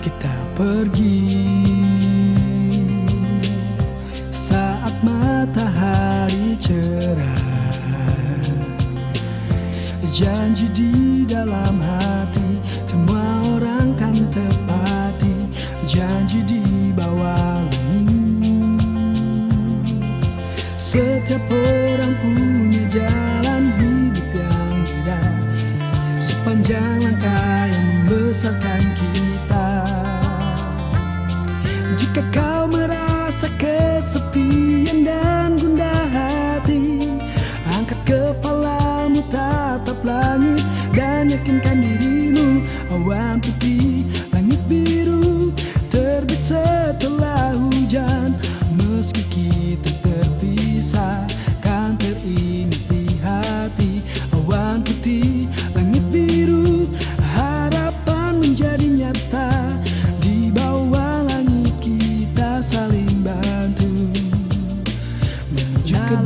kita pergi. Saat matahari cerah janji di dalam hati semua orang kan tepati janji di bawah ini setiap orang punya jalan hidup yang indah sepanjang langkah yang membesarkan kita. Chicago.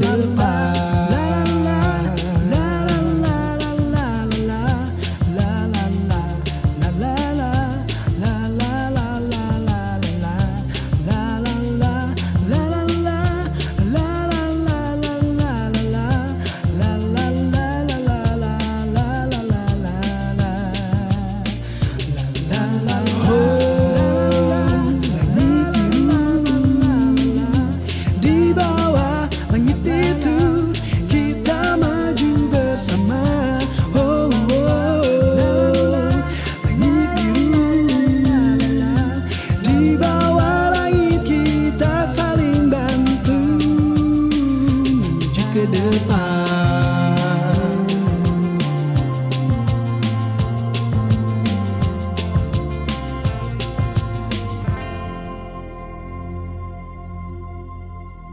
goodbye. ah.